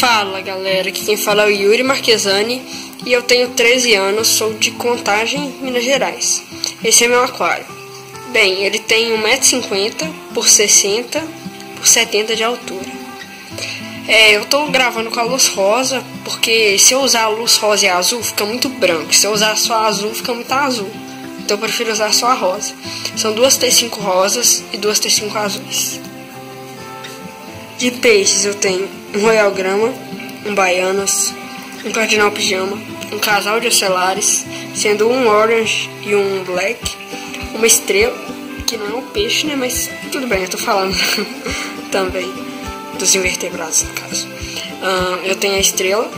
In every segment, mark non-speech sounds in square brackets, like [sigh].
Fala galera, aqui quem fala é o Yuri Marquesani e eu tenho 13 anos, sou de Contagem, Minas Gerais. Esse é meu aquário. Bem, ele tem 1,50m por 60 por 70 de altura. É, eu tô gravando com a luz rosa porque se eu usar a luz rosa e azul fica muito branco, se eu usar só azul fica muito azul. Então eu prefiro usar só a rosa. São duas T5 rosas e duas T5 azuis. De peixes eu tenho um Royal Grama, um Baianas, um Cardinal Pijama, um casal de ocelares, sendo um Orange e um Black, uma estrela, que não é um peixe, né? Mas tudo bem, eu tô falando [laughs] também dos invertebrados, no caso. Uh, eu tenho a estrela,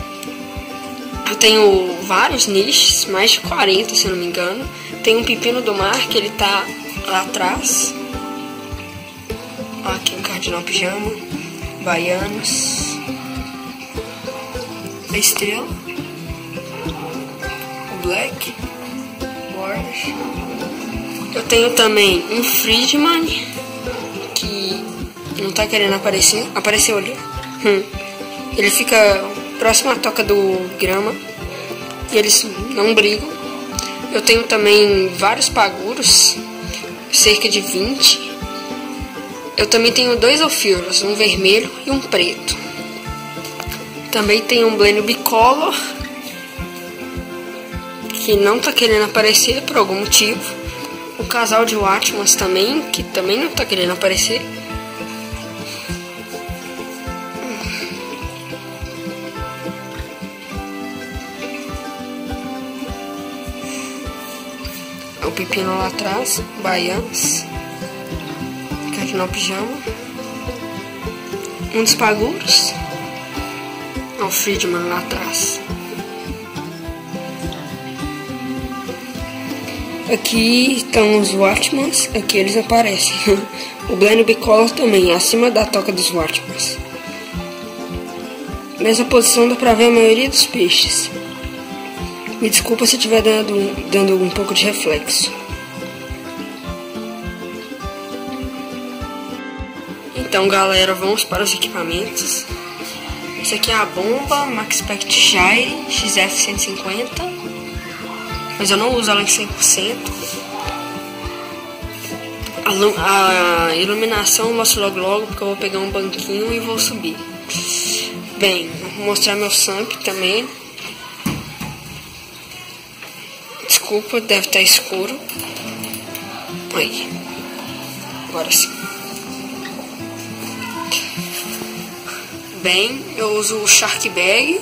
eu tenho vários niches, mais de 40 se não me engano. Tem um pepino do mar que ele tá lá atrás. Aqui um cardinal pijama baianos, a estrela, o black, orange. Eu tenho também um Friedman que não tá querendo aparecer, apareceu ali. Hum. Ele fica próximo à toca do grama e eles não brigam. Eu tenho também vários paguros, cerca de 20 eu também tenho dois ofiuros, um vermelho e um preto. Também tenho um blend bicolor, que não tá querendo aparecer por algum motivo. O casal de Watchmans também, que também não tá querendo aparecer. O pepino lá atrás, baianos no pijama. Um dos paguros. É o Friedman lá atrás. Aqui estão os Watchmans, aqui eles aparecem. [laughs] o Glenn Bicolor também, acima da toca dos Watchmans. Nessa posição dá pra ver a maioria dos peixes. Me desculpa se estiver dando, dando um pouco de reflexo. Então, galera, vamos para os equipamentos. Esse aqui é a bomba Maxpect Shire XF150. Mas eu não uso ela em 100%. A, a iluminação eu mostro logo logo, porque eu vou pegar um banquinho e vou subir. Bem, vou mostrar meu samp também. Desculpa, deve estar escuro. Aí. Agora sim. Bem. Eu uso o Shark Bag.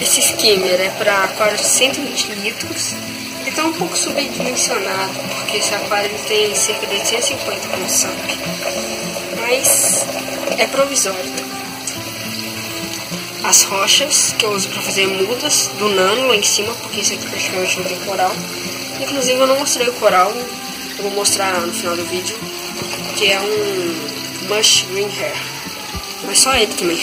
Esse skimmer é para aquário de 120 litros. Ele está um pouco subdimensionado, porque esse aquário tem cerca de 850 com SAMP. Mas é provisório. As rochas que eu uso para fazer mudas do nano lá em cima, porque isso aqui praticamente não tem coral. Inclusive eu não mostrei o coral, eu vou mostrar no final do vídeo, que é um Mush Green Hair mas só ele também.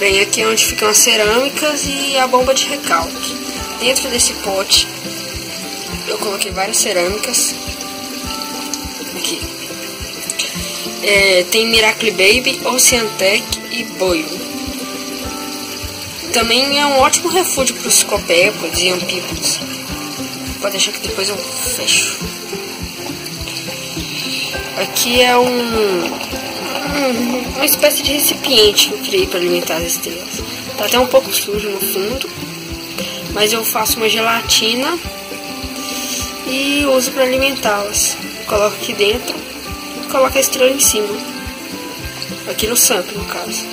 Bem, aqui é onde ficam as cerâmicas e a bomba de recalque. Dentro desse pote eu coloquei várias cerâmicas. Aqui. É, tem Miracle Baby, Oceantec e Boio. Também é um ótimo refúgio para os copépodes e ampípodes. Pode deixar que depois eu fecho. Aqui é um uma espécie de recipiente que eu criei para alimentar as estrelas. Tá até um pouco sujo no fundo, mas eu faço uma gelatina e uso para alimentá-las. Coloco aqui dentro e coloco a estrela em cima. Aqui no sample, no caso.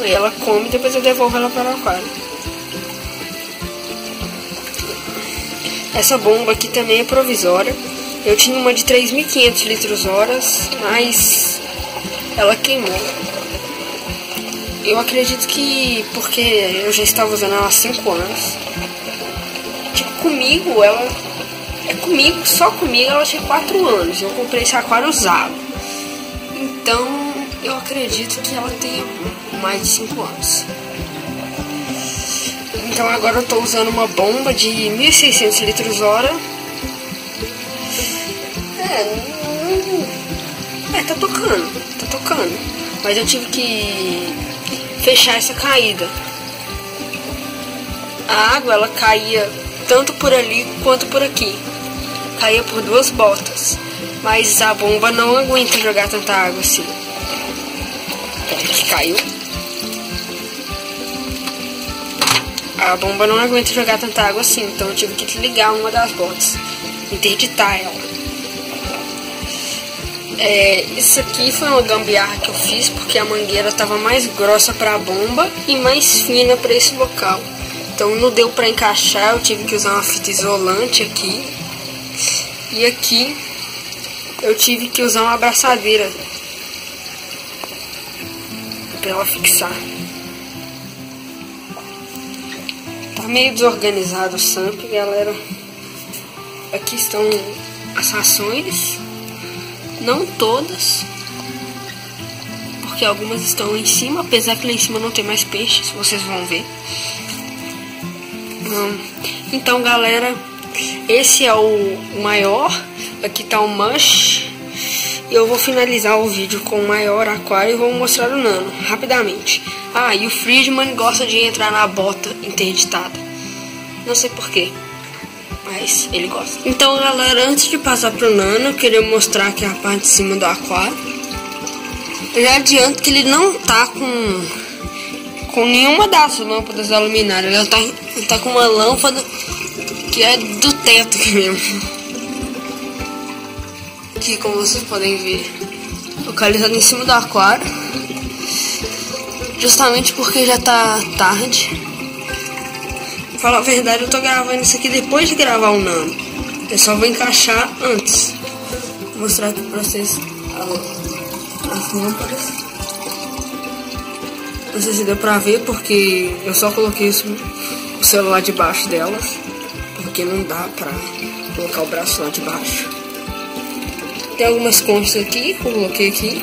Aí ela come e depois eu devolvo ela para o aquário. Essa bomba aqui também é provisória. Eu tinha uma de 3.500 litros horas, mas ela queimou. Eu acredito que porque eu já estava usando ela há 5 anos. Tipo, comigo ela. É comigo, só comigo ela tinha 4 anos. Eu comprei esse aquário usado. Então eu acredito que ela tenha mais de 5 anos. Então agora eu estou usando uma bomba de 1600 litros hora. É, é, tá tocando, tá tocando. Mas eu tive que fechar essa caída. A água ela caía tanto por ali quanto por aqui. Caía por duas botas, mas a bomba não aguenta jogar tanta água assim. que caiu. A bomba não aguenta jogar tanta água assim, então eu tive que desligar uma das botas, interditar ela. É, isso aqui foi uma gambiarra que eu fiz porque a mangueira estava mais grossa para a bomba e mais fina para esse local. Então não deu para encaixar, eu tive que usar uma fita isolante aqui. E aqui eu tive que usar uma abraçadeira para ela fixar. Tá meio desorganizado o samp, galera. Aqui estão as rações não todas, porque algumas estão em cima, apesar que lá em cima não tem mais peixes, vocês vão ver. Hum, então, galera, esse é o maior. Aqui tá o mush. E eu vou finalizar o vídeo com o maior aquário e vou mostrar o nano, rapidamente. Ah, e o Friedman gosta de entrar na bota interditada. Não sei porquê mas ele gosta. Então, galera, antes de passar pro Nano, eu queria mostrar aqui a parte de cima do aquário. Eu já adianto que ele não tá com, com nenhuma das lâmpadas aluminárias. Ele tá, tá com uma lâmpada que é do teto mesmo. Aqui, como vocês podem ver, localizado em cima do aquário. Justamente porque já tá tarde falar a verdade, eu tô gravando isso aqui depois de gravar o Nano. Eu só vou encaixar antes. Vou mostrar aqui pra vocês as lâmpadas. Não sei se deu pra ver, porque eu só coloquei o celular debaixo delas. Porque não dá pra colocar o braço lá debaixo. Tem algumas conchas aqui que eu coloquei aqui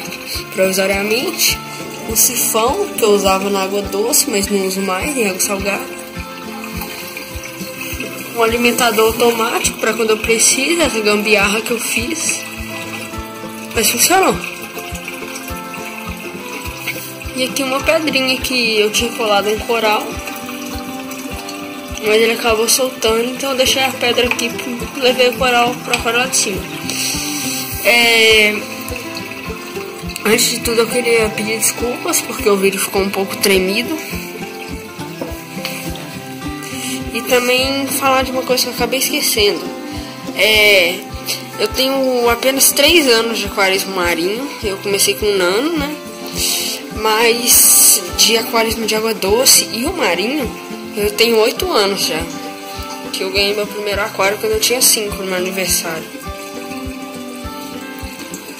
provisoriamente. Um sifão que eu usava na água doce, mas não uso mais em água salgada um alimentador automático para quando eu preciso, essa gambiarra que eu fiz. Mas funcionou. E aqui uma pedrinha que eu tinha colado em coral. Mas ele acabou soltando, então eu deixei a pedra aqui e levei o coral para fora lá de cima. É... Antes de tudo eu queria pedir desculpas porque o vídeo ficou um pouco tremido. Também falar de uma coisa que eu acabei esquecendo. É, eu tenho apenas 3 anos de aquarismo marinho. Eu comecei com um nano, né? Mas de aquarismo de água doce e o marinho, eu tenho 8 anos já. Que eu ganhei meu primeiro aquário quando eu tinha 5 no meu aniversário.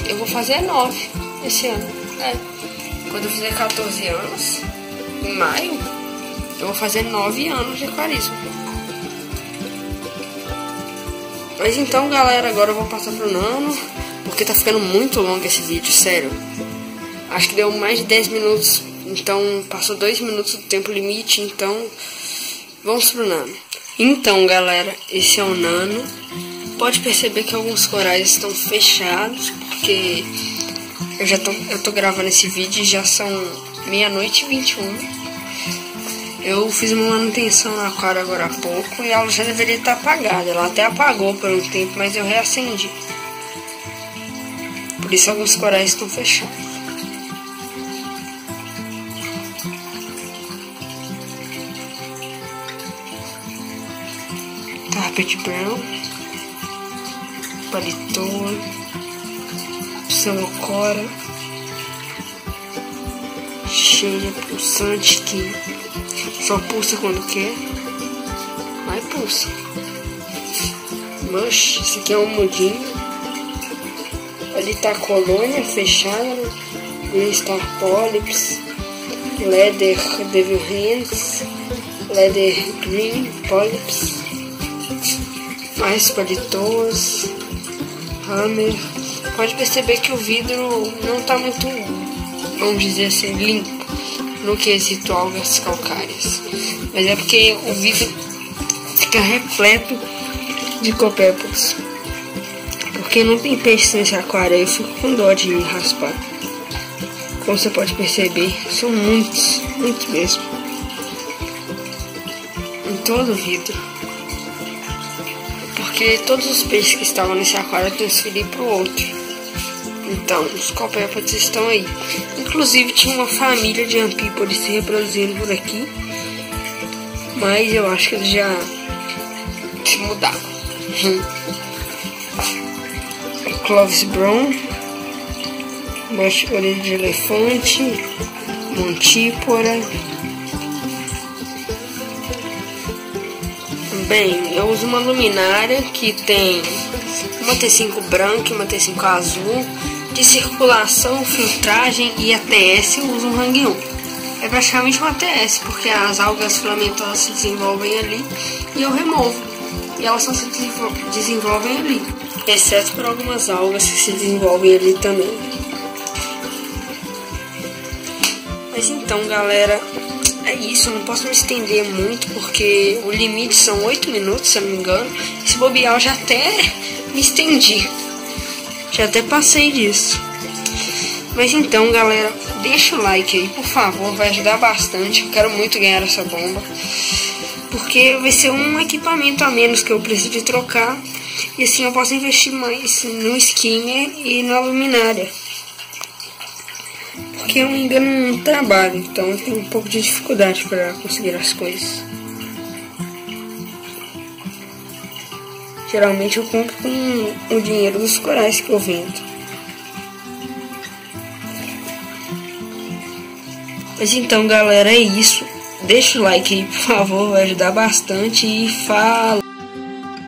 Eu vou fazer 9 esse ano. É. Quando eu fizer 14 anos, em maio, eu vou fazer 9 anos de aquarismo. Mas então, galera, agora eu vou passar pro Nano, porque tá ficando muito longo esse vídeo, sério. Acho que deu mais de 10 minutos, então passou 2 minutos do tempo limite, então vamos pro Nano. Então, galera, esse é o Nano. Pode perceber que alguns corais estão fechados, porque eu já tô, eu tô gravando esse vídeo e já são meia-noite e 21. Eu fiz uma manutenção no aquário agora há pouco e ela já deveria estar apagada. Ela até apagou por um tempo, mas eu reacendi. Por isso alguns corais estão fechados. Carpet Brown, Palitor, Samocora, cheia, pulsante que só pulsa quando quer. Mas pulsa. Mush, esse aqui é um mudinho. Ali tá a colônia fechada. Ali Star Polyps. Leather Devil Hands. Leather Green Polyps. Mais palitoas. Hammer. Pode perceber que o vidro não tá muito, vamos dizer assim, limpo no quesito algas calcárias. Mas é porque o vidro fica repleto de copépolis. Porque não tem peixe nesse aquário, eu fico com dó de raspar. Como você pode perceber, são muitos, muitos mesmo. Em todo o vidro. Porque todos os peixes que estavam nesse aquário eu transferi para o outro. Então, os copépodes estão aí. Inclusive, tinha uma família de ampípodes se reproduzindo por aqui. Mas eu acho que eles já se mudaram. Clovis Brown, orelha de elefante, montípora. Bem, eu uso uma luminária que tem uma T5 branca e uma T5 azul. De circulação, filtragem e ATS eu uso um Hang 1. É praticamente uma ATS, porque as algas filamentosas se desenvolvem ali e eu removo. E elas só se desenvolvem ali, exceto por algumas algas que se desenvolvem ali também. Mas então, galera, é isso. Eu não posso me estender muito porque o limite são 8 minutos, se eu não me engano. Se bobear, eu já até me estendi. Já até passei disso. Mas então, galera, deixa o like aí, por favor, vai ajudar bastante. Eu quero muito ganhar essa bomba. Porque vai ser um equipamento a menos que eu preciso trocar. E assim eu posso investir mais no skimmer e na luminária. Porque eu ainda não trabalho, então eu tenho um pouco de dificuldade para conseguir as coisas. Geralmente eu compro com o dinheiro dos corais que eu vendo. Mas então, galera, é isso. Deixa o like aí, por favor, vai ajudar bastante. E fala.